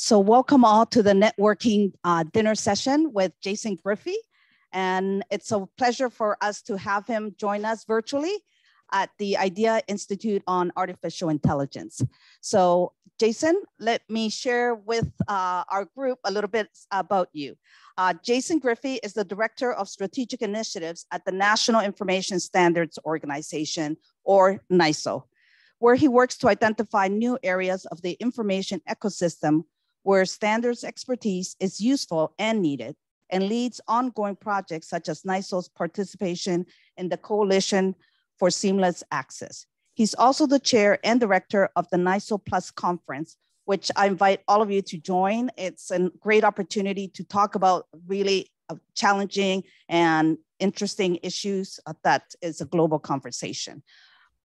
So welcome all to the networking uh, dinner session with Jason Griffey. And it's a pleasure for us to have him join us virtually at the IDEA Institute on Artificial Intelligence. So Jason, let me share with uh, our group a little bit about you. Uh, Jason Griffey is the Director of Strategic Initiatives at the National Information Standards Organization, or NISO, where he works to identify new areas of the information ecosystem where standards expertise is useful and needed and leads ongoing projects such as NISO's participation in the Coalition for Seamless Access. He's also the chair and director of the NISO Plus conference, which I invite all of you to join. It's a great opportunity to talk about really uh, challenging and interesting issues that is a global conversation.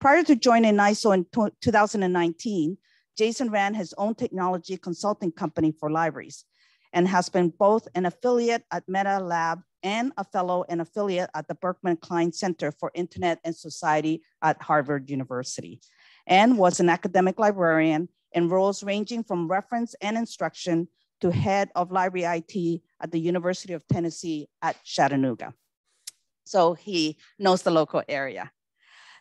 Prior to joining NISO in 2019, Jason ran his own technology consulting company for libraries and has been both an affiliate at Meta Lab and a fellow and affiliate at the Berkman Klein Center for Internet and Society at Harvard University, and was an academic librarian in roles ranging from reference and instruction to head of library IT at the University of Tennessee at Chattanooga. So he knows the local area.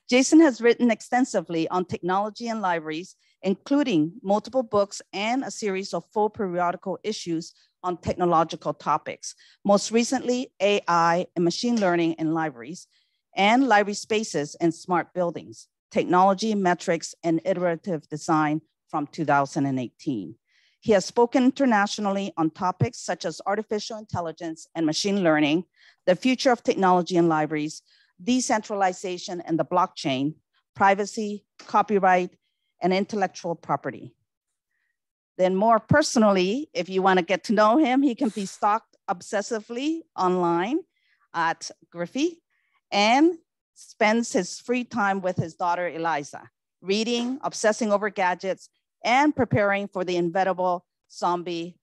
Jason has written extensively on technology and libraries, including multiple books and a series of full periodical issues on technological topics, most recently AI and machine learning in libraries, and library spaces and smart buildings, technology, metrics, and iterative design from 2018. He has spoken internationally on topics such as artificial intelligence and machine learning, the future of technology in libraries, decentralization and the blockchain, privacy, copyright, and intellectual property. Then more personally, if you wanna get to know him, he can be stalked obsessively online at Griffey and spends his free time with his daughter, Eliza, reading, obsessing over gadgets, and preparing for the inevitable zombie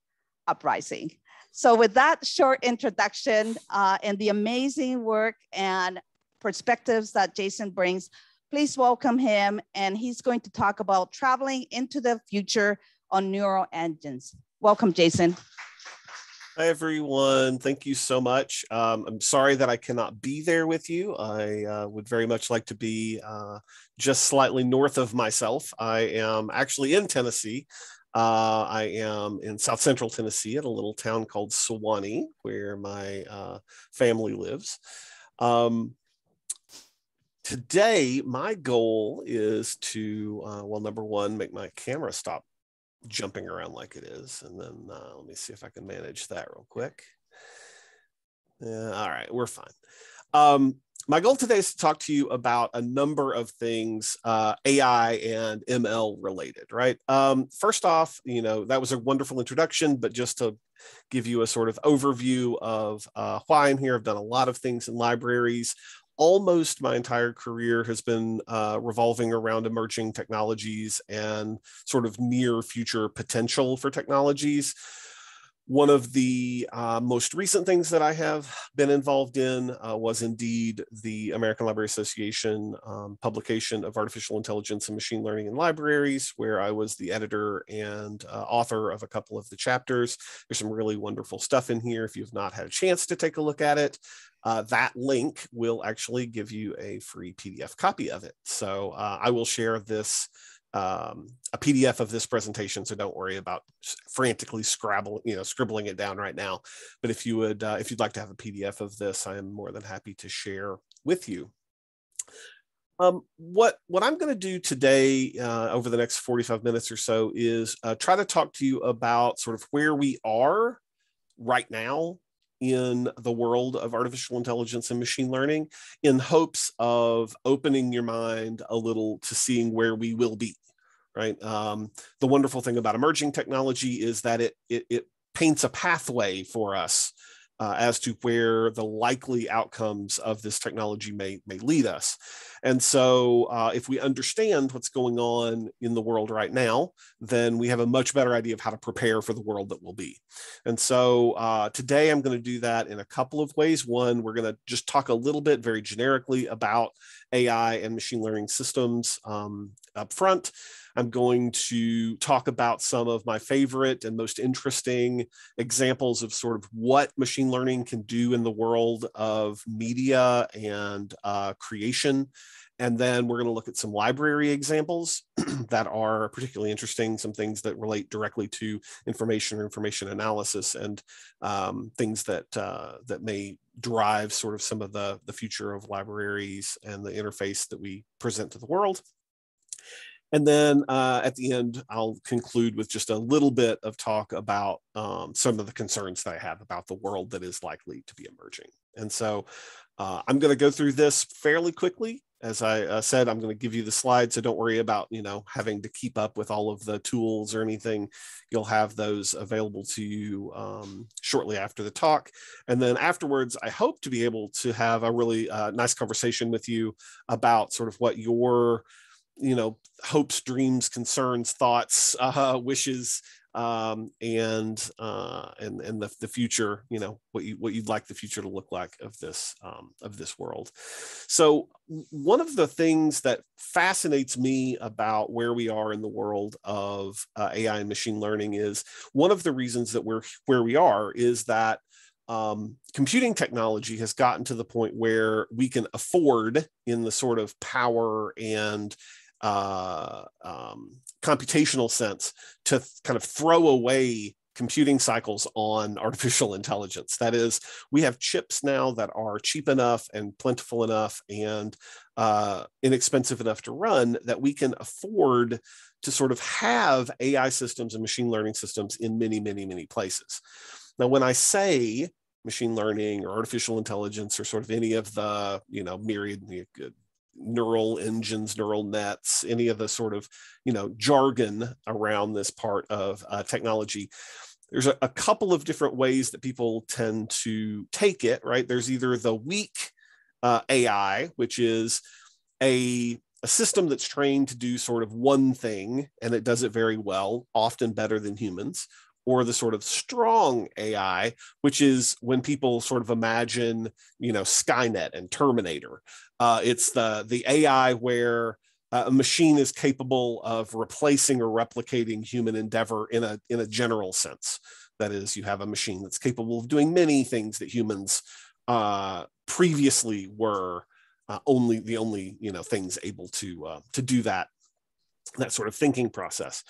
uprising. So with that short introduction uh, and the amazing work and perspectives that Jason brings, please welcome him. And he's going to talk about traveling into the future on neural engines. Welcome, Jason. Hi, everyone. Thank you so much. Um, I'm sorry that I cannot be there with you. I uh, would very much like to be uh, just slightly north of myself. I am actually in Tennessee. Uh, I am in South Central Tennessee at a little town called Sewanee, where my uh, family lives. Um, today, my goal is to, uh, well, number one, make my camera stop jumping around like it is. And then uh, let me see if I can manage that real quick. Yeah, all right, we're fine. Um, my goal today is to talk to you about a number of things uh, AI and ML related, right? Um, first off, you know, that was a wonderful introduction, but just to give you a sort of overview of uh, why I'm here, I've done a lot of things in libraries almost my entire career has been uh, revolving around emerging technologies and sort of near future potential for technologies. One of the uh, most recent things that I have been involved in uh, was indeed the American Library Association um, publication of Artificial Intelligence and Machine Learning in Libraries, where I was the editor and uh, author of a couple of the chapters. There's some really wonderful stuff in here. If you've not had a chance to take a look at it, uh, that link will actually give you a free PDF copy of it. So uh, I will share this um, a PDF of this presentation, so don't worry about frantically scrabble, you know, scribbling it down right now. But if you would, uh, if you'd like to have a PDF of this, I am more than happy to share with you. Um, what what I'm going to do today, uh, over the next 45 minutes or so, is uh, try to talk to you about sort of where we are right now in the world of artificial intelligence and machine learning in hopes of opening your mind a little to seeing where we will be right? Um, the wonderful thing about emerging technology is that it, it, it paints a pathway for us uh, as to where the likely outcomes of this technology may, may lead us. And so, uh, if we understand what's going on in the world right now, then we have a much better idea of how to prepare for the world that will be. And so, uh, today I'm going to do that in a couple of ways. One, we're going to just talk a little bit very generically about AI and machine learning systems um, up front. I'm going to talk about some of my favorite and most interesting examples of sort of what machine learning can do in the world of media and uh, creation. And then we're going to look at some library examples that are particularly interesting, some things that relate directly to information or information analysis and um, things that, uh, that may drive sort of some of the, the future of libraries and the interface that we present to the world. And then uh, at the end, I'll conclude with just a little bit of talk about um, some of the concerns that I have about the world that is likely to be emerging. And so uh, I'm going to go through this fairly quickly. As I uh, said, I'm going to give you the slides, so don't worry about you know having to keep up with all of the tools or anything. You'll have those available to you um, shortly after the talk, and then afterwards, I hope to be able to have a really uh, nice conversation with you about sort of what your you know hopes dreams concerns thoughts uh, wishes um, and uh, and and the, the future you know what you what you'd like the future to look like of this um, of this world. So one of the things that fascinates me about where we are in the world of uh, ai and machine learning is one of the reasons that we're where we are is that um, computing technology has gotten to the point where we can afford in the sort of power and uh, um, computational sense to th- kind of throw away computing cycles on artificial intelligence. That is, we have chips now that are cheap enough and plentiful enough and uh, inexpensive enough to run that we can afford to sort of have AI systems and machine learning systems in many, many, many places. Now, when I say machine learning or artificial intelligence or sort of any of the you know myriad neural engines, neural nets, any of the sort of you know jargon around this part of uh, technology. There's a, a, couple of different ways that people tend to take it. Right? There's either the weak uh, AI, which is a a system that's trained to do sort of one thing and it does it very well, often better than humans, or the sort of strong AI, which is when people sort of imagine, you know, Skynet and Terminator. Uh, it's the the AI where uh, a machine is capable of replacing or replicating human endeavor in a in a general sense. That is, you have a machine that's capable of doing many things that humans uh, previously were uh, only the only you know things able to uh, to do that that sort of thinking process.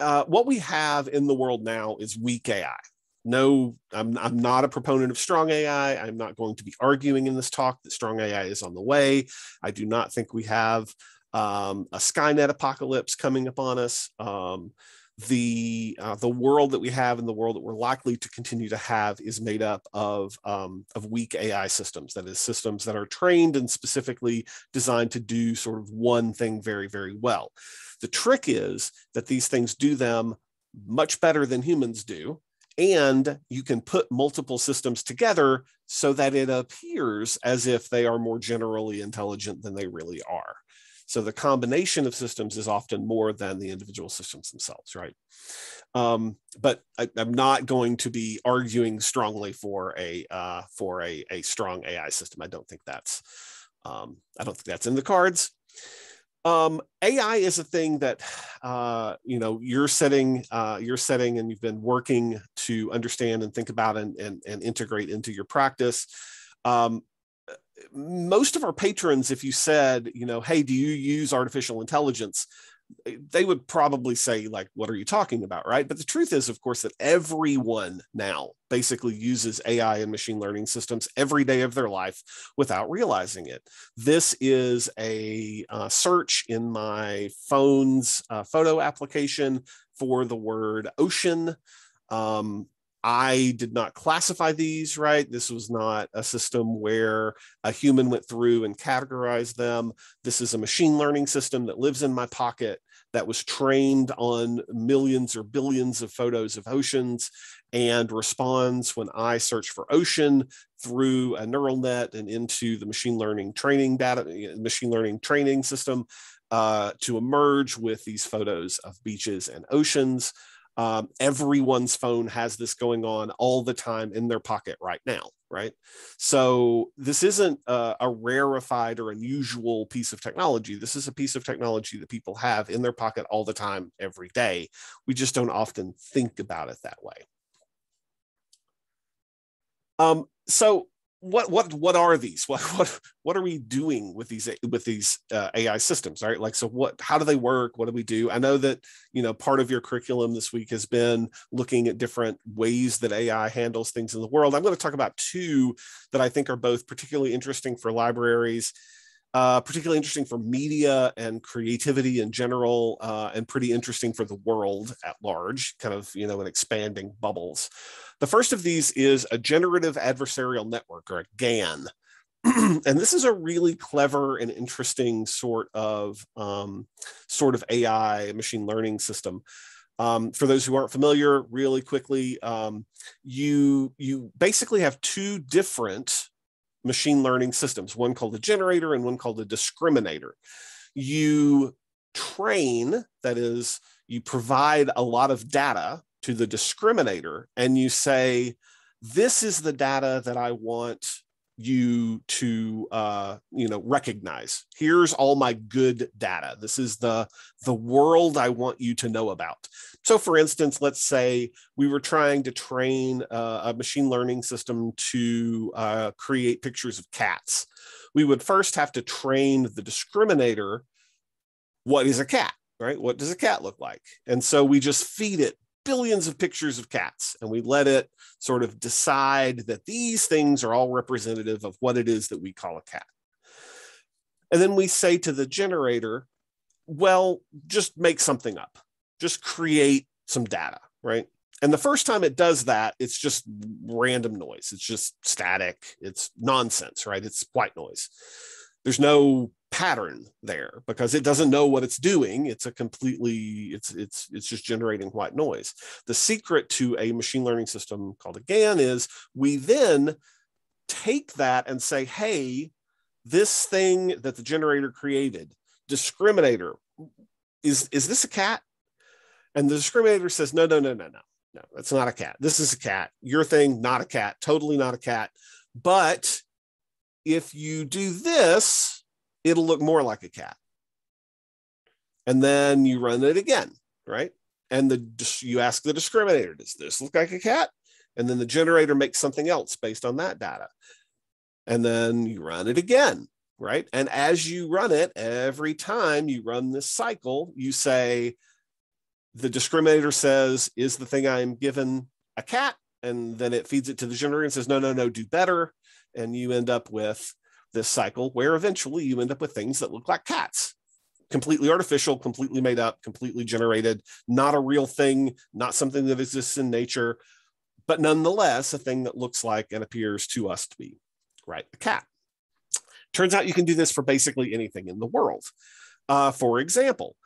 Uh, what we have in the world now is weak AI. No, I'm, I'm not a proponent of strong AI. I'm not going to be arguing in this talk that strong AI is on the way. I do not think we have um, a Skynet apocalypse coming upon us. Um, the uh, the world that we have and the world that we're likely to continue to have is made up of um, of weak AI systems. That is, systems that are trained and specifically designed to do sort of one thing very very well. The trick is that these things do them much better than humans do. And you can put multiple systems together so that it appears as if they are more generally intelligent than they really are. So the combination of systems is often more than the individual systems themselves, right? Um, but I, am not going to be arguing strongly for a uh, for a, a strong AI system. I don't think that's um, I don't think that's in the cards um, AI is a thing that uh, you know you're setting uh, you're setting and you've been working to understand and think about and, and, and integrate into your practice. Um, most of our patrons, if you said, you know, hey, do you use artificial intelligence? they would probably say like what are you talking about? Right? But the truth is of course that everyone now basically uses ai and machine learning systems every day of their life without realizing it. This is a uh, search in my phone's uh, photo application for the word ocean. Um, I did not classify these right. This was not a system where a human went through and categorized them. This is a machine learning system that lives in my pocket that was trained on millions or billions of photos of oceans and responds when I search for ocean through a neural net and into the machine learning training data, machine learning training system uh, to emerge with these photos of beaches and oceans. Um, everyone's phone has this going on all the time in their pocket right now. right? So this isn't a, a, rarefied or unusual piece of technology. This is a piece of technology that people have in their pocket all the time, every day. We just don't often think about it that way. Um, so what what what are these? What what what are we doing with these with these uh, ai systems right? Like so what how do they work? What do we do? I know that you know part of your curriculum this week has been looking at different ways that ai handles things in the world. I'm going to talk about two that i think are both particularly interesting for libraries uh, particularly interesting for media and creativity in general, uh, and pretty interesting for the world at large, kind of, you know, in expanding bubbles. The first of these is a generative adversarial network or a GAN. and this is a really clever and interesting sort of um, sort of AI machine learning system. Um, for those who aren't familiar, really quickly, um, you you basically have two different machine learning systems, one called a generator and one called a discriminator. You train, that is, you provide a lot of data to the discriminator and you say, this is the data that I want you to uh, you know recognize here's all my good data. This is the the world i want you to know about. So for instance let's say we were trying to train uh, a machine learning system to uh, create pictures of cats. We would first have to train the discriminator what is a cat? Right? What does a cat look like? And so we just feed it billions of pictures of cats and we let it sort of decide that these things are all representative of what it is that we call a cat. And then we say to the generator, well, just make something up, just create some data, right? And the first time it does that, it's just random noise. It's just static. It's nonsense, right? It's white noise. There's no pattern there because it doesn't know what it's doing. It's a completely it's it's it's just generating white noise. The secret to a machine learning system called a GAN is we then take that and say hey this thing that the generator created discriminator is is this a cat? And the discriminator says no no no no no no it's not a cat. This is a cat. Your thing not a cat. Totally not a cat. But if you do this it'll look more like a cat. And then you run it again, right? And the you ask the discriminator, does this look like a cat? And then the generator makes something else based on that data. And then you run it again, right? And as you run it, every time you run this cycle, you say, the discriminator says, is the thing I'm given a cat? And then it feeds it to the generator and says, no, no, no, do better. And you end up with this cycle where eventually you end up with things that look like cats completely artificial, completely made up, completely generated, not a real thing, not something that exists in nature, but nonetheless, a thing that looks like and appears to us to be, right? A cat. Turns out you can do this for basically anything in the world. Uh, for example,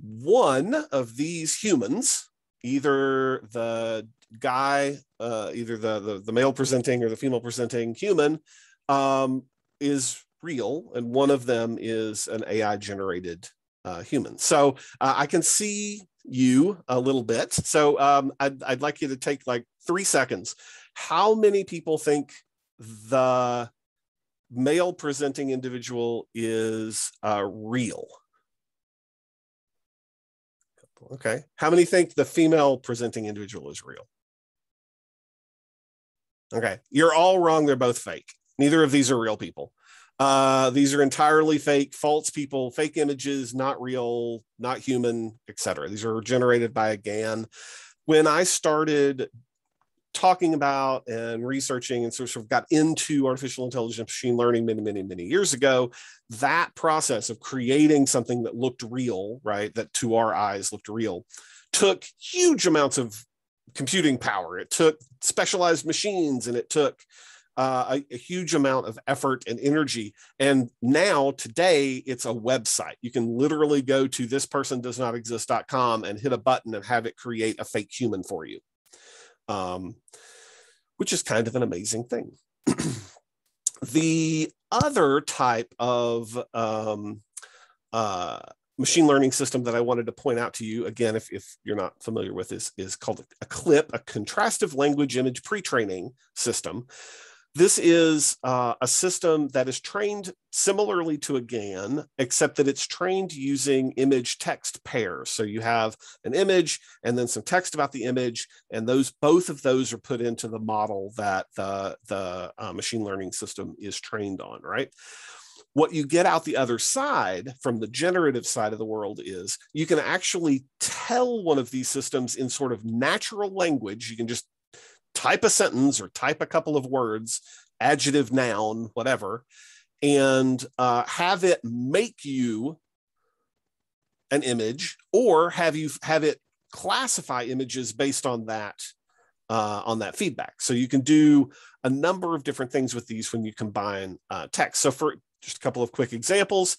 one of these humans, either the guy, uh, either the, the, the male presenting or the female presenting human, um, is real, and one of them is an AI generated uh, human. So uh, I can see you a little bit. So um, I'd, I'd like you to take like three seconds. How many people think the male presenting individual is uh, real? Okay. How many think the female presenting individual is real? Okay. You're all wrong. They're both fake. Neither of these are real people. Uh, these are entirely fake, false people, fake images, not real, not human, etc. These are generated by a GAN. When I started talking about and researching and sort of got into artificial intelligence machine learning many many many years ago that process of creating something that looked real right that to our eyes looked real took huge amounts of computing power it took specialized machines and it took uh, a, a, huge amount of effort and energy. And now, today, it's a website. You can literally go to thispersondoesnotexist.com and hit a button and have it create a fake human for you, um, which is kind of an amazing thing. the other type of um, uh, machine learning system that I wanted to point out to you again, if, if you're not familiar with this, is called a CLIP, a contrastive language image pre-training system This is uh, a system that is trained similarly to a GAN, except that it's trained using image text pairs. So you have an image and then some text about the image, and those both of those are put into the model that the, the uh, machine learning system is trained on, right? What you get out the other side from the generative side of the world is you can actually tell one of these systems in sort of natural language. You can just type a sentence or type a couple of words, adjective, noun, whatever, and uh, have it make you an image or have you have it classify images based on that uh, on that feedback. So you can do a number of different things with these when you combine uh, text. So for just a couple of quick examples,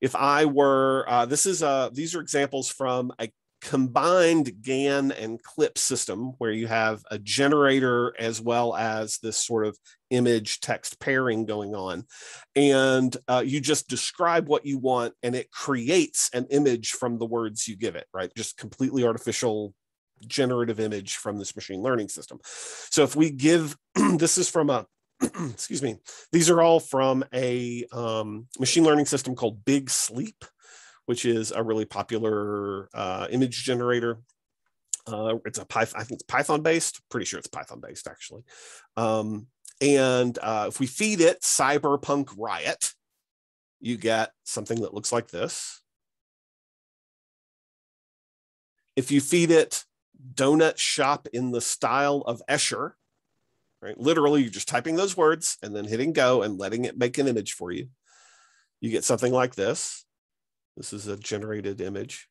if I were, uh, this is, uh, these are examples from a combined GAN and CLIP system where you have a generator as well as this sort of image text pairing going on. And uh, you just describe what you want and it creates an image from the words you give it, right? Just completely artificial generative image from this machine learning system. So if we give, this is from a, excuse me, these are all from a um, machine learning system called Big Sleep which is a really popular uh, image generator. Uh, it's a Python, I think it's Python based. Pretty sure it's Python based actually. Um, and uh, if we feed it Cyberpunk Riot, you get something that looks like this. If you feed it donut shop in the style of Escher, right? Literally, you're just typing those words and then hitting go and letting it make an image for you. You get something like this. This is a generated image.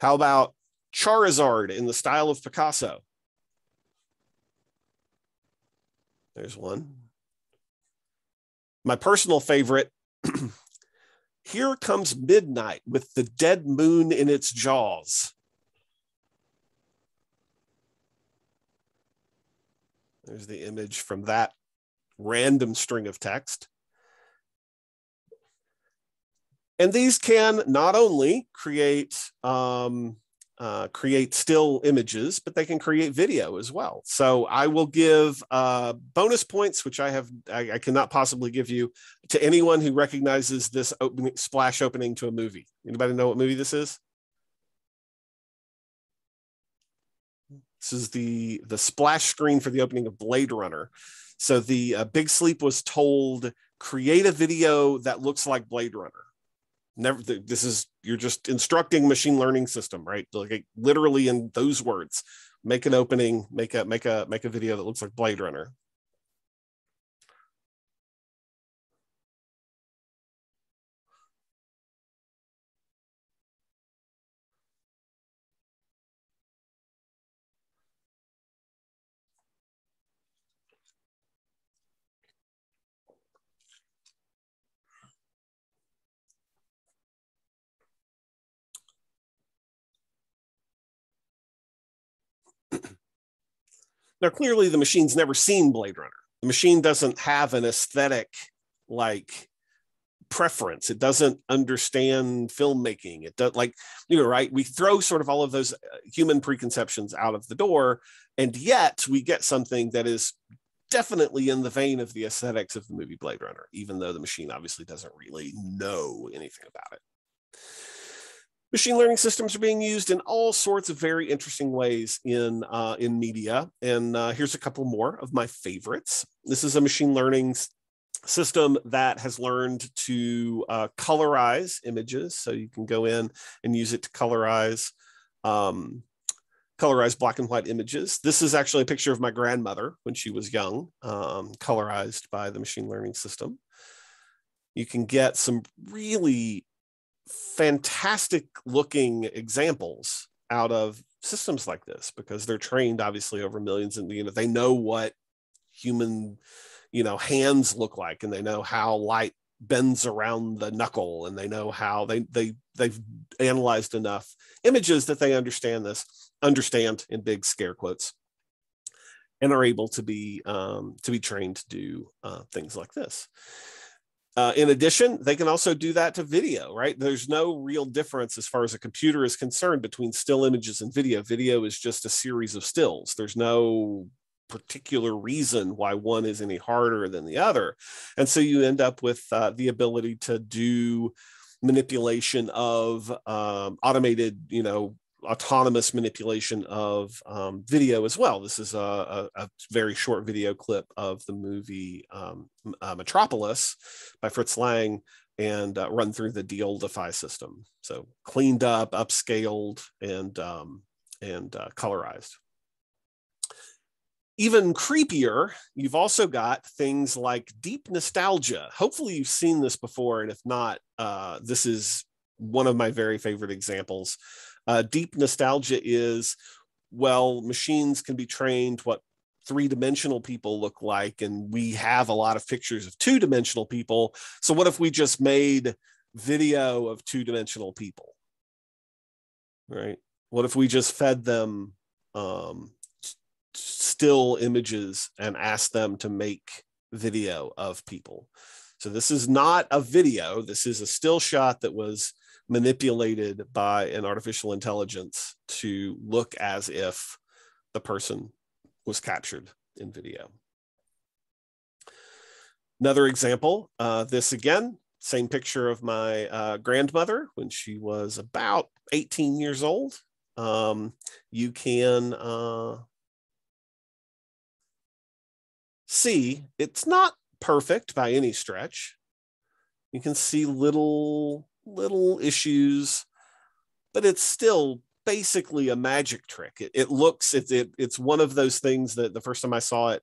How about Charizard in the style of Picasso? There's one. My personal favorite, Here Comes Midnight with the dead moon in its jaws. There's the image from that random string of text. And these can not only create um, uh, create still images, but they can create video as well. So I will give uh, bonus points, which I have I, I, cannot possibly give you to anyone who recognizes this opening, splash opening to a movie. Anybody know what movie this is? This is the the splash screen for the opening of Blade Runner. So the uh, Big Sleep was told create a video that looks like Blade Runner never this is you're just instructing machine learning system right? Like literally in those words make an opening make a make a make a video that looks like blade runner Now, clearly, the machine's never seen Blade Runner. The machine doesn't have an aesthetic like preference. It doesn't understand filmmaking. It does like you know, right? We throw sort of all of those uh, human preconceptions out of the door, and yet we get something that is definitely in the vein of the aesthetics of the movie Blade Runner, even though the machine obviously doesn't really know anything about it. Machine learning systems are being used in all sorts of very interesting ways in, uh, in media. And uh, here's a couple more of my favorites. This is a machine learning system that has learned to uh, colorize images. So you can go in and use it to colorize um, colorize black and white images. This is actually a picture of my grandmother when she was young, um, colorized by the machine learning system. You can get some really fantastic looking examples out of systems like this because they're trained obviously over millions and you know they know what human you know hands look like and they know how light bends around the knuckle and they know how they they they've analyzed enough images that they understand this understand in big scare quotes and are able to be um, to be trained to do uh, things like this uh, in addition, they can also do that to video, right? There's no real difference as far as a computer is concerned between still images and video. Video is just a series of stills. There's no particular reason why one is any harder than the other. And so you end up with uh, the ability to do manipulation of um, automated, you know, autonomous manipulation of um, video as well. This is a, a, a, very short video clip of the movie um, uh, Metropolis by Fritz Lang and uh, run through the Deoldify system. So cleaned up, upscaled, and um, and uh, colorized. Even creepier, you've also got things like deep nostalgia. Hopefully, you've seen this before, and if not, uh, this is one of my very favorite examples. Uh, deep nostalgia is well, machines can be trained what three dimensional people look like, and we have a lot of pictures of two dimensional people. So, what if we just made video of two dimensional people? Right? What if we just fed them um, still images and asked them to make video of people? So, this is not a video, this is a still shot that was manipulated by an artificial intelligence to look as if the person was captured in video. Another example, uh, this again, same picture of my uh, grandmother when she was about 18 years old. Um, you can uh, see it's not perfect by any stretch. You can see little little issues, but it's still basically a magic trick. It, it looks it, it it's one of those things that the first time I saw it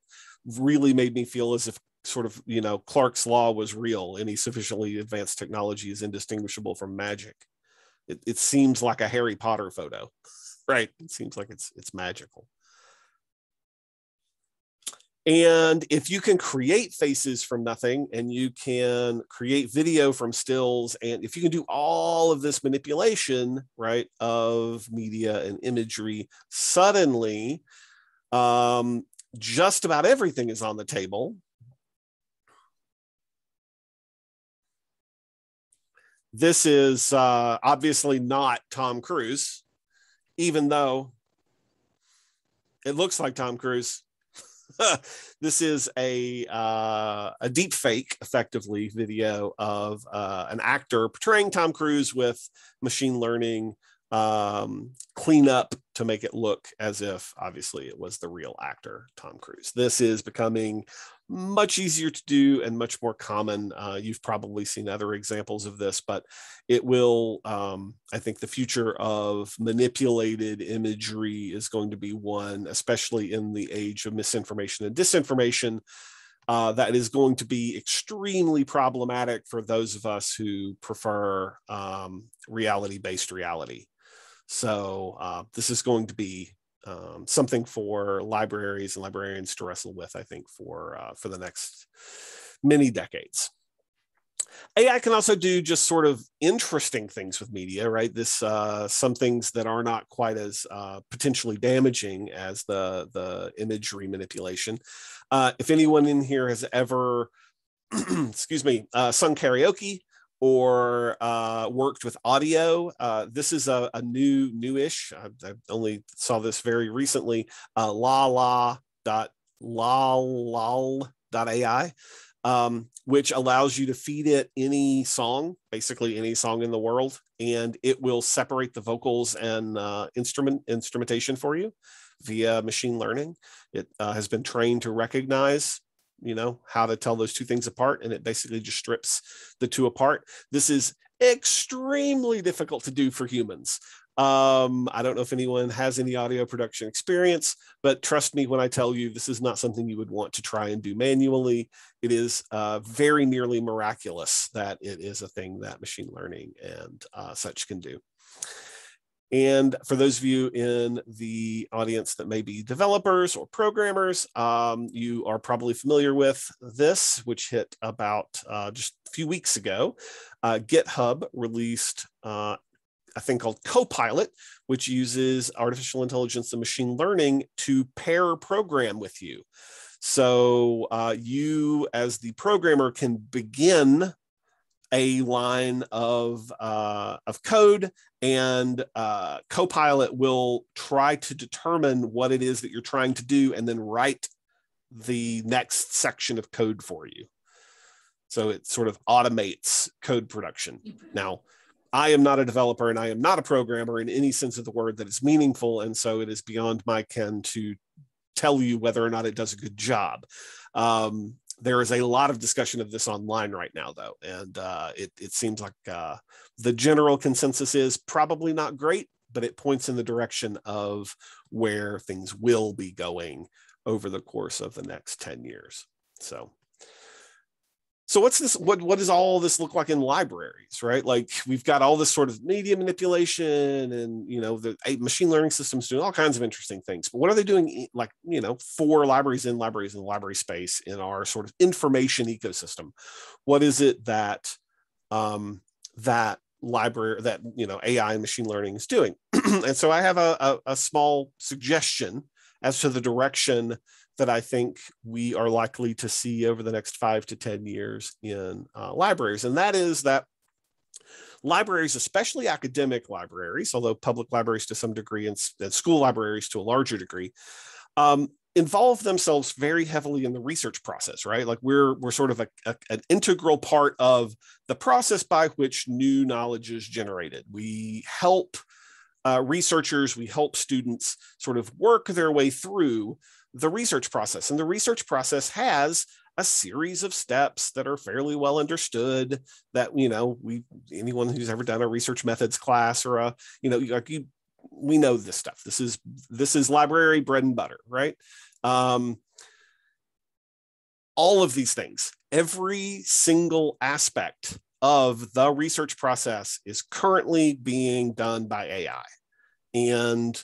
really made me feel as if sort of you know Clarke's law was real. Any sufficiently advanced technology is indistinguishable from magic. It, it seems like a Harry Potter photo, right? It seems like it's it's magical. And if you can create faces from nothing and you can create video from stills, and if you can do all of this manipulation, right, of media and imagery, suddenly um, just about everything is on the table. This is uh, obviously not Tom Cruise, even though it looks like Tom Cruise this is a uh, a deep fake, effectively, video of uh, an actor portraying Tom Cruise with machine learning um, clean up to make it look as if obviously it was the real actor Tom Cruise. This is becoming much easier to do and much more common. Uh, you've probably seen other examples of this, but it will, um, I think, the future of manipulated imagery is going to be one, especially in the age of misinformation and disinformation. Uh, that is going to be extremely problematic for those of us who prefer um, reality based reality. So, uh, this is going to be um, something for libraries and librarians to wrestle with, I think, for uh, for the next many decades. AI can also do just sort of interesting things with media, right? This uh, some things that are not quite as uh, potentially damaging as the the imagery manipulation. Uh, if anyone in here has ever, excuse me, uh, sung karaoke or uh, worked with audio. Uh, this is a, a new, newish. I, I, only saw this very recently. Uh, la la dot la lol dot AI, um, which allows you to feed it any song, basically any song in the world, and it will separate the vocals and uh, instrument instrumentation for you via machine learning. It uh, has been trained to recognize you know how to tell those two things apart and it basically just strips the two apart. This is extremely difficult to do for humans. Um, i don't know if anyone has any audio production experience but trust me when i tell you this is not something you would want to try and do manually. It is uh, very nearly miraculous that it is a thing that machine learning and uh, such can do and for those of you in the audience that may be developers or programmers, um, you are probably familiar with this, which hit about uh, just a few weeks ago. Uh, GitHub released uh, a thing called Copilot, which uses artificial intelligence and machine learning to pair program with you. So uh, you, as the programmer, can begin a line of uh, of code and uh, copilot will try to determine what it is that you're trying to do and then write the next section of code for you. So it sort of automates code production. Now, I am not a developer and I am not a programmer in any sense of the word that is meaningful. And so it is beyond my ken to tell you whether or not it does a good job. Um, there is a lot of discussion of this online right now, though, and uh, it, it seems like uh, the general consensus is probably not great, but it points in the direction of where things will be going over the course of the next 10 years. So so what's this what what does all this look like in libraries right? Like we've got all this sort of media manipulation and you know the machine learning systems doing all kinds of interesting things. But what are they doing like you know for libraries in libraries in library space in our sort of information ecosystem? What is it that um that library that you know ai and machine learning is doing? And so i have a, a, a small suggestion as to the direction that I think we are likely to see over the next five to 10 years in uh, libraries. And that is that libraries, especially academic libraries, although public libraries to some degree and, and school libraries to a larger degree, um, involve themselves very heavily in the research process, right? Like we're we're sort of a, a, an integral part of the process by which new knowledge is generated. We help uh, researchers, we help students sort of work their way through the research process. And the research process has a series of steps that are fairly well understood that, you know, we, anyone who's ever done a research methods class or a, you know, like you, we know this stuff. This is, this is library bread and butter, right? Um, all of these things, every single aspect of the research process is currently being done by AI. And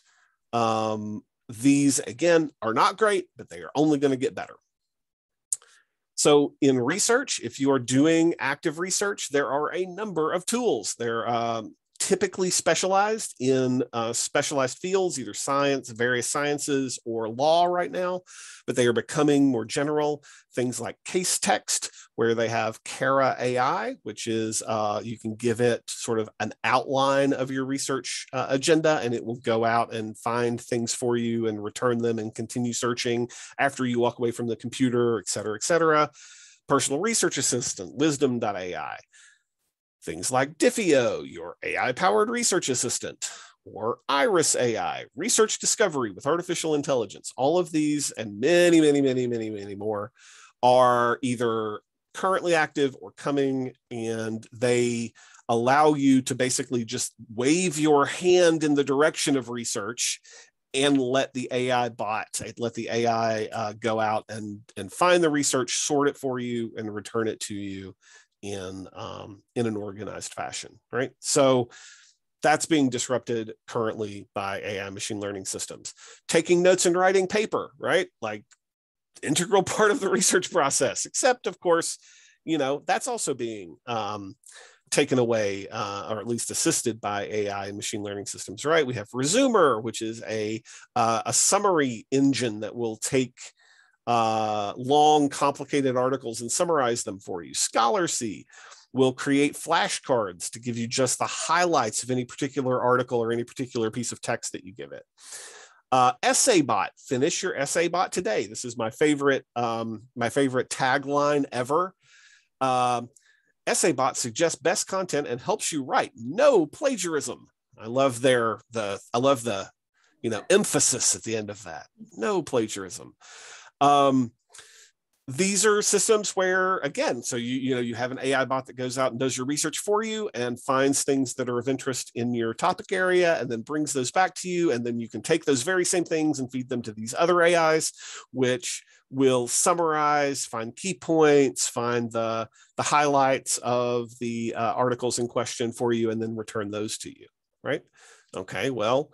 um, these, again, are not great, but they are only going to get better. So in research, if you are doing active research, there are a number of tools. There, um, typically specialized in uh, specialized fields, either science, various sciences, or law right now, but they are becoming more general. Things like Casetext, where they have CARA AI, which is uh, you can give it sort of an outline of your research uh, agenda, and it will go out and find things for you and return them and continue searching after you walk away from the computer, et cetera, et cetera. Personal Research Assistant, Wisdom.ai Things like Diffio, your AI powered research assistant, or Iris AI, research discovery with artificial intelligence. All of these and many, many, many, many, many more are either currently active or coming, and they allow you to basically just wave your hand in the direction of research and let the AI bot, let the AI uh, go out and, and find the research, sort it for you, and return it to you in um, in an organized fashion, right? So that's being disrupted currently by AI machine learning systems. Taking notes and writing paper, right? Like integral part of the research process, except of course, you know, that's also being um, taken away uh, or at least assisted by AI and machine learning systems, right? We have Resoomer, which is a, uh, a summary engine that will take uh, long, complicated articles and summarize them for you. Scholarcy will create flashcards to give you just the highlights of any particular article or any particular piece of text that you give it. Uh, EssayBot, finish your EssayBot today. This is my favorite, um, my favorite tagline ever. Uh, EssayBot suggests best content and helps you write. No plagiarism. I love their the I love the you know emphasis at the end of that. No plagiarism. Um, these are systems where again so you you know you have an ai bot that goes out and does your research for you and finds things that are of interest in your topic area and then brings those back to you. And then you can take those very same things and feed them to these other ais which will summarize find key points find the the highlights of the uh, articles in question for you and then return those to you right? Okay well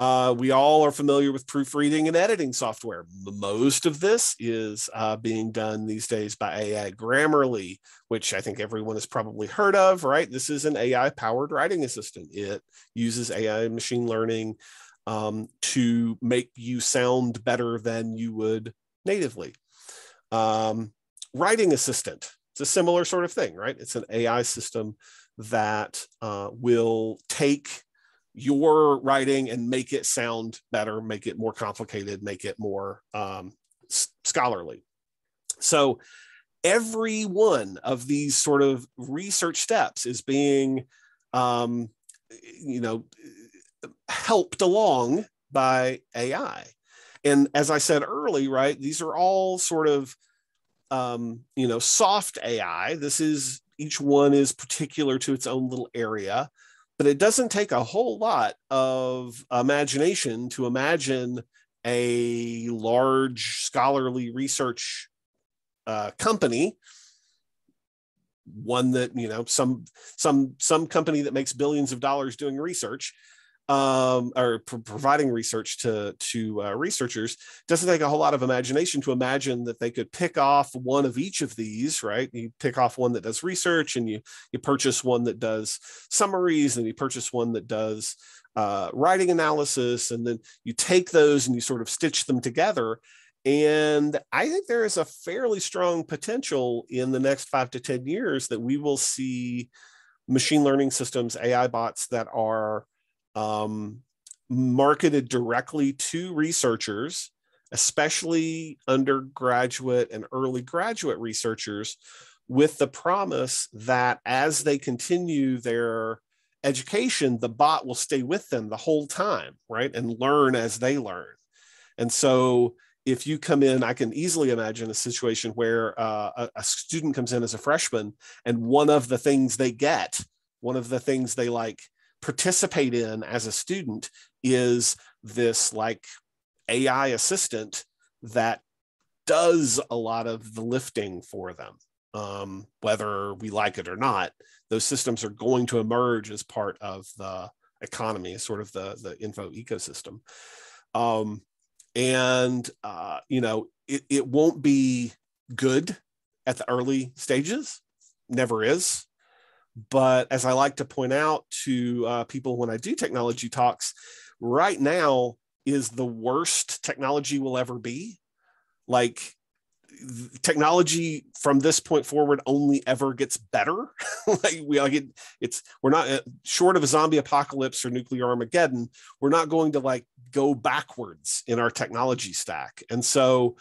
uh, we all are familiar with proofreading and editing software. Most of this is uh, being done these days by AI. Grammarly, which I think everyone has probably heard of, right? This is an AI powered writing assistant. It uses AI machine learning um, to make you sound better than you would natively. Um, writing assistant, it's a similar sort of thing, right? It's an AI system that uh, will take your writing and make it sound better, make it more complicated, make it more um, scholarly. So every one of these sort of research steps is being, um, you know, helped along by AI. And as I said early, right, these are all sort of, um, you know, soft AI. This is each one is particular to its own little area, but it doesn't take a whole lot of imagination to imagine a large scholarly research uh, company. One that you know some some some company that makes billions of dollars doing research um, or providing research to to uh, researchers doesn't take a whole lot of imagination to imagine that they could pick off one of each of these right? You pick off one that does research and you you purchase one that does summaries and you purchase one that does uh, writing analysis and then you take those and you sort of stitch them together. And I think there is a fairly strong potential in the next five to 10 years that we will see machine learning systems, AI bots that are um, marketed directly to researchers, especially undergraduate and early graduate researchers, with the promise that as they continue their education, the bot will stay with them the whole time, right? And learn as they learn. And so if you come in, I can easily imagine a situation where uh, a, a, student comes in as a freshman, and one of the things they get, one of the things they like participate in as a student is this like AI assistant that does a lot of the lifting for them. Um, whether we like it or not, those systems are going to emerge as part of the economy, sort of the, the info ecosystem. Um, and uh, you know it, it won't be good at the early stages never is but as i like to point out to uh, people when i do technology talks right now is the worst technology will ever be like technology from this point forward only ever gets better. like we it's we're not uh, short of a zombie apocalypse or nuclear Armageddon. We're not going to like go backwards in our technology stack, and so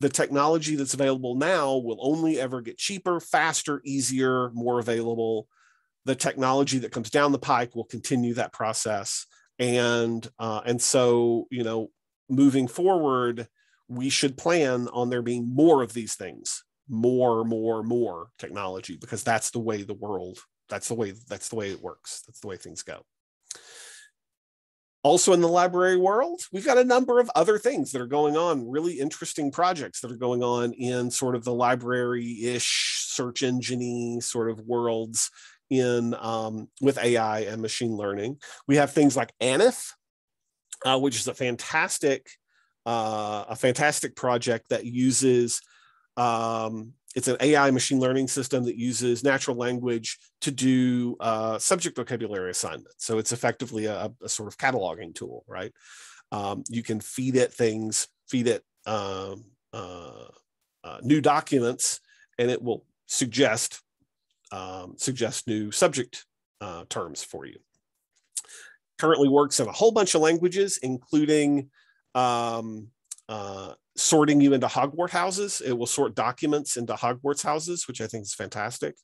the technology that's available now will only ever get cheaper, faster, easier, more available. The technology that comes down the pike will continue that process, and uh, and so you know moving forward we should plan on there being more of these things more more more technology because that's the way the world that's the way that's the way it works. That's the way things go also in the library world we've got a number of other things that are going on really interesting projects that are going on in sort of the library-ish search engine sort of worlds in um, with ai and machine learning. We have things like Annif uh, which is a fantastic uh, a fantastic project that uses um, it's an AI machine learning system that uses natural language to do uh, subject vocabulary assignment. So it's effectively a, a sort of cataloging tool, right? Um, you can feed it things, feed it um, uh, uh, new documents, and it will suggest um, suggest new subject uh, terms for you. Currently works in a whole bunch of languages, including um, uh, sorting you into Hogwarts houses. It will sort documents into Hogwarts houses, which I think is fantastic.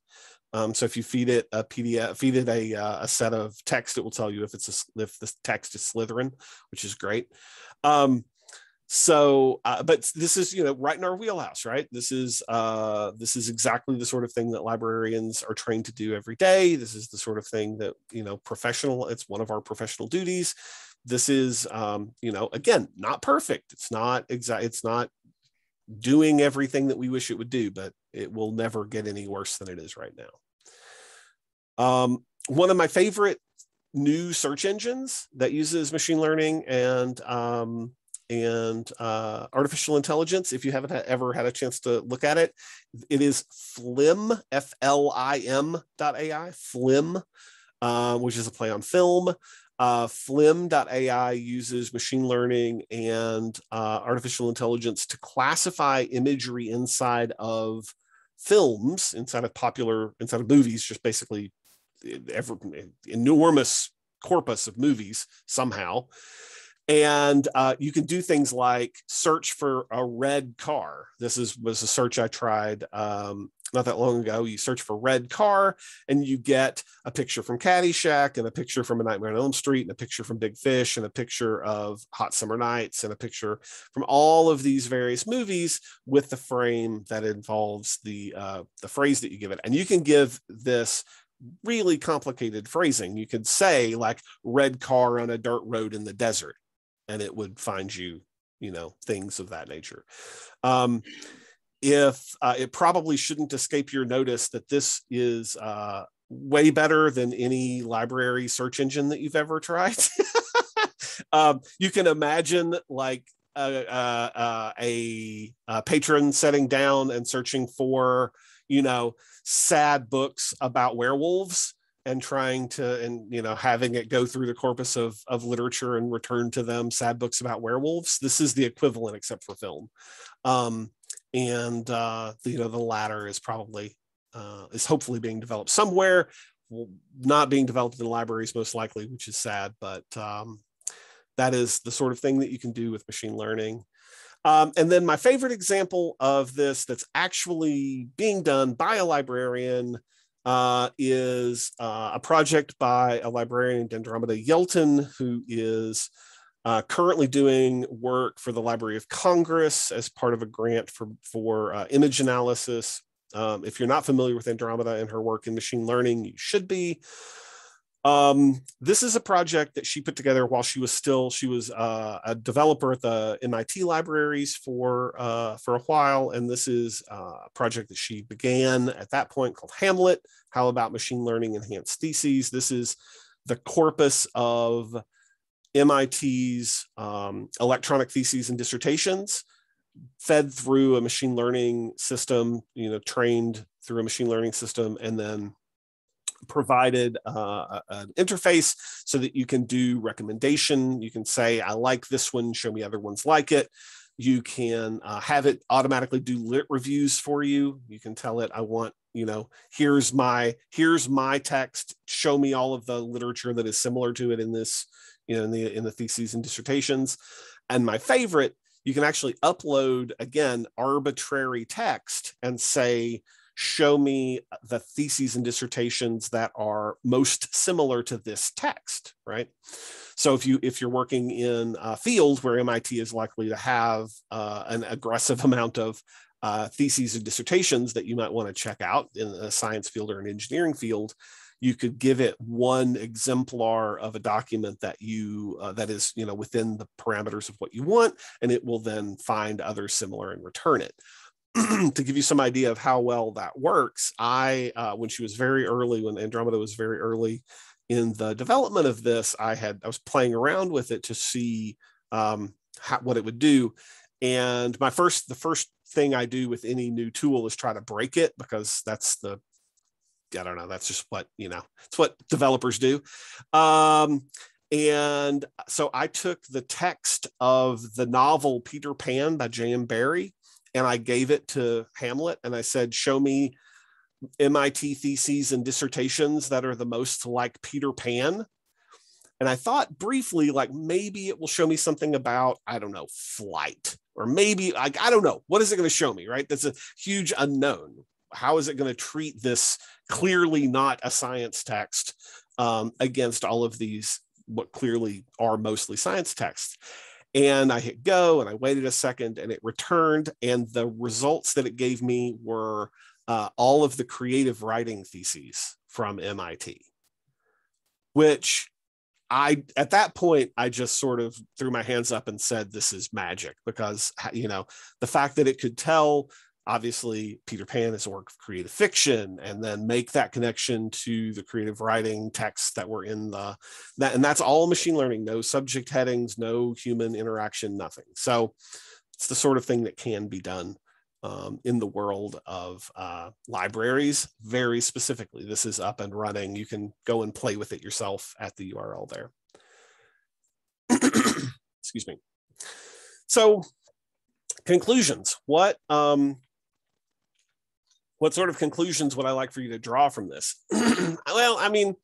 Um, so if you feed it a PDF, feed it a, uh, a set of text, it will tell you if it's a, if the text is Slytherin, which is great. Um, so, uh, but this is you know right in our wheelhouse, right? This is uh, this is exactly the sort of thing that librarians are trained to do every day. This is the sort of thing that you know professional. It's one of our professional duties this is um, you know again not perfect it's not exact it's not doing everything that we wish it would do but it will never get any worse than it is right now um, one of my favorite new search engines that uses machine learning and um, and uh, artificial intelligence. If you haven't ever had a chance to look at it, it is Flim, F L I M dot AI, Flim, uh, which is a play on film. Uh, Flim.ai uses machine learning and uh, artificial intelligence to classify imagery inside of films, inside of popular, inside of movies, just basically every, enormous corpus of movies somehow, and uh, you can do things like search for a red car. This is was a search I tried um, not that long ago. You search for red car, and you get a picture from Caddyshack, and a picture from A Nightmare on Elm Street, and a picture from Big Fish, and a picture of Hot Summer Nights, and a picture from all of these various movies with the frame that involves the uh, the phrase that you give it. And you can give this really complicated phrasing. You could say like red car on a dirt road in the desert and it would find you you know things of that nature um, if uh, it probably shouldn't escape your notice that this is uh, way better than any library search engine that you've ever tried. Um, you can imagine like a, a, a, a patron setting down and searching for you know sad books about werewolves and trying to and you know having it go through the corpus of of literature and return to them sad books about werewolves. This is the equivalent except for film. Um and uh you know the latter is probably uh is hopefully being developed somewhere not being developed in libraries most likely which is sad but um that is the sort of thing that you can do with machine learning. Um, and then my favorite example of this that's actually being done by a librarian uh, is uh, a project by a librarian named Andromeda Yelton, who is uh, currently doing work for the Library of Congress as part of a grant for, for uh, image analysis. Um, if you're not familiar with Andromeda and her work in machine learning, you should be. Um, this is a project that she put together while she was still she was uh, a developer at the MIT libraries for uh, for a while, and this is uh, a project that she began at that point called Hamlet: How about Machine Learning Enhanced Theses. This is the corpus of MIT's um, electronic theses and dissertations, fed through a machine learning system, you know, trained through a machine learning system, and then provided uh, an interface so that you can do recommendation. You can say, I like this one, show me other ones like it. You can uh, have it automatically do lit reviews for you. You can tell it, I want, you know, here's my here's my text. Show me all of the literature that is similar to it in this, you know, in the in the theses and dissertations. And my favorite, you can actually upload again arbitrary text and say, show me the theses and dissertations that are most similar to this text, right? So if you if you're working in a field where MIT is likely to have uh, an aggressive amount of uh, theses and dissertations that you might want to check out in a science field or an engineering field, you could give it one exemplar of a document that you uh, that is you know within the parameters of what you want, and it will then find others similar and return it. to give you some idea of how well that works, I uh, when she was very early, when Andromeda was very early in the development of this, I had I was playing around with it to see um, how, what it would do. And my first the first thing I do with any new tool is try to break it because that's the I don't know that's just what you know it's what developers do. Um, and so I took the text of the novel Peter Pan by J.M. Barrie and I gave it to Hamlet and I said, show me MIT theses and dissertations that are the most like Peter Pan. And I thought briefly, like maybe it will show me something about, I don't know, flight, or maybe like, I don't know, what is it going to show me, right? That's a huge unknown. How is it going to treat this clearly not a science text um, against all of these, what clearly are mostly science texts? And I hit go and I waited a second and it returned. And the results that it gave me were uh, all of the creative writing theses from MIT, which I, at that point, I just sort of threw my hands up and said, This is magic because, you know, the fact that it could tell obviously Peter Pan is a work of creative fiction and then make that connection to the creative writing texts that were in the that and that's all machine learning no subject headings no human interaction nothing. So it's the sort of thing that can be done um, in the world of uh, libraries very specifically. This is up and running. You can go and play with it yourself at the url there. Excuse me. So conclusions. What um, what sort of conclusions would I like for you to draw from this? well, I mean,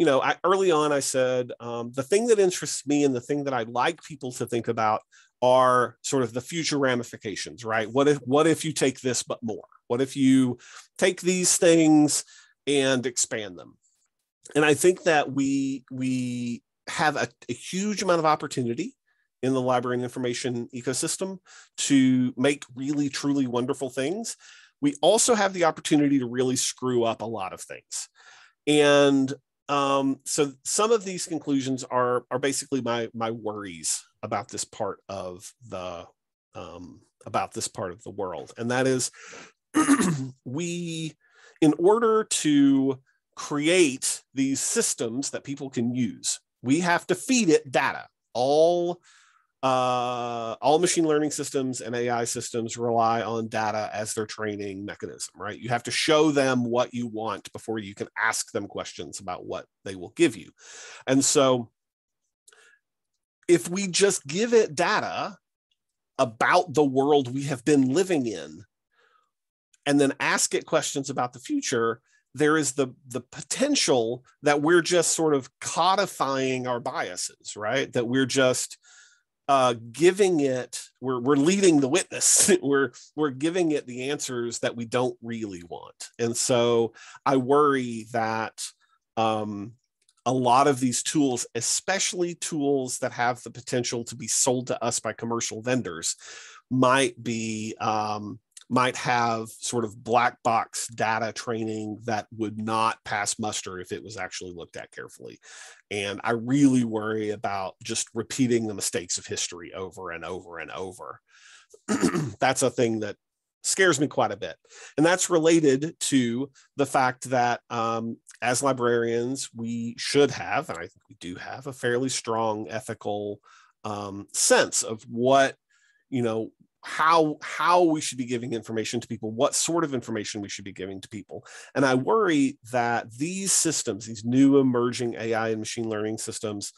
you know, I, early on I said um, the thing that interests me and the thing that I'd like people to think about are sort of the future ramifications, right? What if what if you take this but more? What if you take these things and expand them? And I think that we we have a, a huge amount of opportunity in the library and information ecosystem to make really truly wonderful things. We also have the opportunity to really screw up a lot of things. And um, so some of these conclusions are are basically my my worries about this part of the um, about this part of the world, and that is we, in order to create these systems that people can use, we have to feed it data. All uh, all machine learning systems and AI systems rely on data as their training mechanism, right? You have to show them what you want before you can ask them questions about what they will give you. And so, if we just give it data about the world we have been living in and then ask it questions about the future, there is the the potential that we're just sort of codifying our biases, right? That we're just uh, giving it we're, we're leading the witness. We're we're giving it the answers that we don't really want. And so i worry that um, a lot of these tools especially tools that have the potential to be sold to us by commercial vendors might be um, might have sort of black box data training that would not pass muster if it was actually looked at carefully. And I really worry about just repeating the mistakes of history over and over and over. that's a thing that scares me quite a bit. And that's related to the fact that um, as librarians, we should have, and I think we do have, a fairly strong ethical um, sense of what, you know, how how we should be giving information to people what sort of information we should be giving to people. And i worry that these systems these new emerging ai and machine learning systems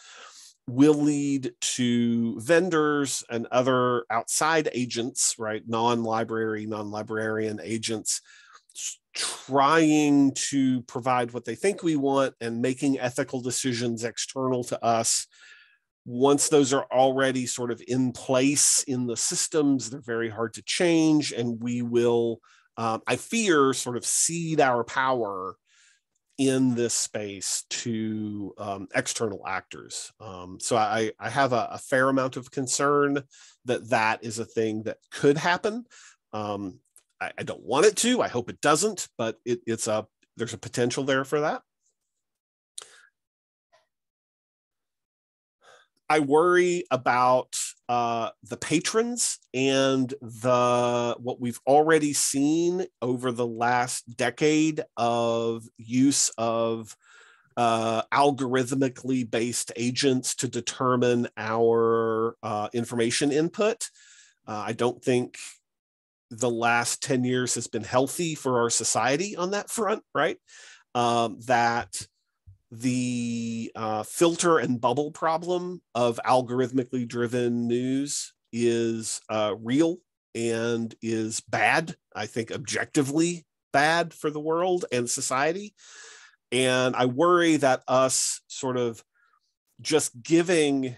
will lead to vendors and other outside agents right? Non-library non-librarian agents trying to provide what they think we want and making ethical decisions external to us once those are already sort of in place in the systems, they're very hard to change. And we will, um, I fear, sort of cede our power in this space to um, external actors. Um, so I, I have a, a, fair amount of concern that that is a thing that could happen. Um, I, I, don't want it to. I hope it doesn't, but it, it's a there's a potential there for that. I worry about uh, the patrons and the what we've already seen over the last decade of use of uh, algorithmically based agents to determine our uh, information input. Uh, I don't think the last 10 years has been healthy for our society on that front, right? Um, that the uh, filter and bubble problem of algorithmically driven news is uh, real and is bad. I think objectively bad for the world and society. And I worry that us sort of just giving,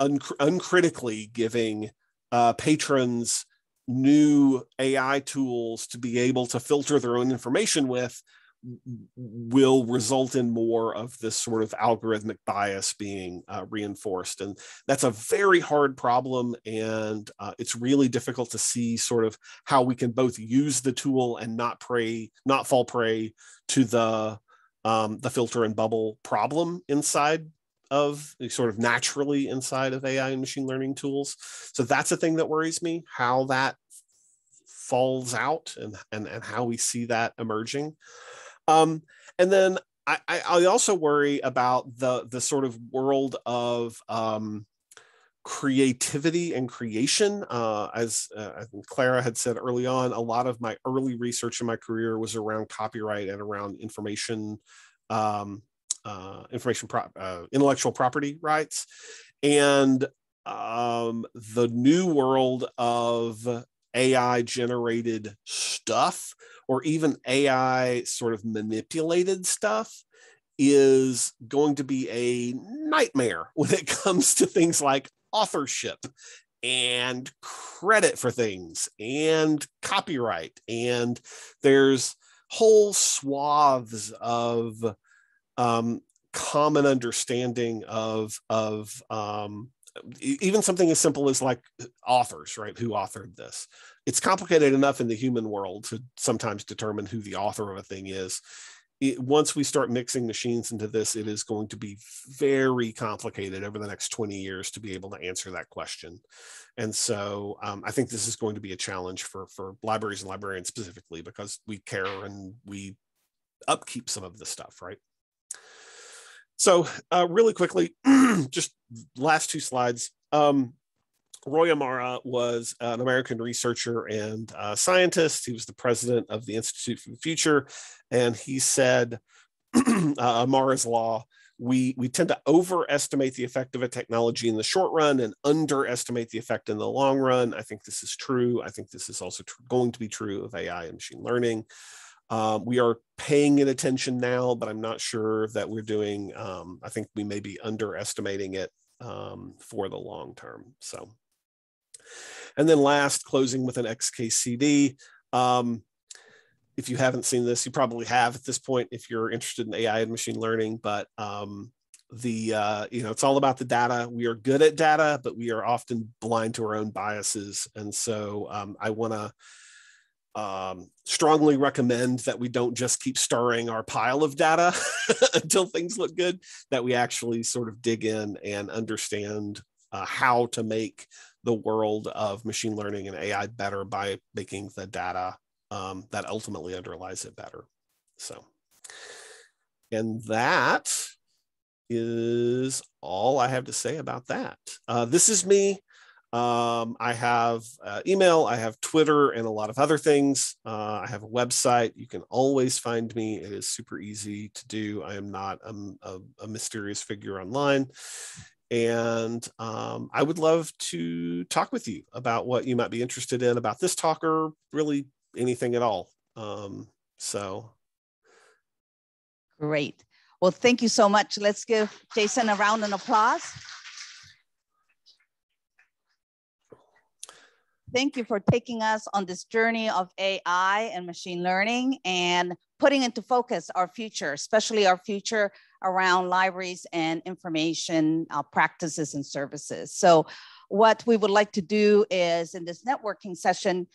un- uncritically giving uh, patrons new AI tools to be able to filter their own information with will result in more of this sort of algorithmic bias being uh, reinforced. And that's a very hard problem. And uh, it's really difficult to see sort of how we can both use the tool and not prey, not fall prey to the um, the filter and bubble problem inside of sort of naturally inside of AI and machine learning tools. So that's a thing that worries me, how that falls out and, and, and how we see that emerging. Um, and then I, I also worry about the the sort of world of um, creativity and creation. Uh, as uh, Clara had said early on, a lot of my early research in my career was around copyright and around information, um, uh, information, pro- uh, intellectual property rights, and um, the new world of AI generated stuff or even AI sort of manipulated stuff is going to be a nightmare when it comes to things like authorship and credit for things and copyright. And there's whole swaths of um, common understanding of of um, even something as simple as like authors right who authored this it's complicated enough in the human world to sometimes determine who the author of a thing is it, once we start mixing machines into this, it is going to be very complicated over the next 20 years to be able to answer that question. And so um, I think this is going to be a challenge for, for libraries and librarians specifically because we care and we upkeep some of this stuff, right? So uh, really quickly, just last two slides. Um, Roy Amara was an American researcher and uh, scientist. He was the president of the Institute for the Future. And he said, uh, Amara's law, we, we tend to overestimate the effect of a technology in the short run and underestimate the effect in the long run. I think this is true. I think this is also tr- going to be true of AI and machine learning. Um, we are paying it attention now, but I'm not sure that we're doing, um, I think we may be underestimating it um, for the long term. So and then last, closing with an XKCD. Um, if you haven't seen this, you probably have at this point if you're interested in AI and machine learning, but um, the uh, you know it's all about the data we are good at data but we are often blind to our own biases and so um, i want to um, strongly recommend that we don't just keep stirring our pile of data until things look good that we actually sort of dig in and understand uh, how to make the world of machine learning and AI better by making the data um, that ultimately underlies it better. So, and that is all I have to say about that. Uh, this is me. Um, I have uh, email, I have Twitter, and a lot of other things. Uh, I have a website. You can always find me. It is super easy to do. I am not a, a, a mysterious figure online. And um, I would love to talk with you about what you might be interested in about this talk or really anything at all. Um, so. Great. Well, thank you so much. Let's give Jason a round of applause. Thank you for taking us on this journey of AI and machine learning and putting into focus our future, especially our future around libraries and information uh, practices and services. So what we would like to do is in this networking session,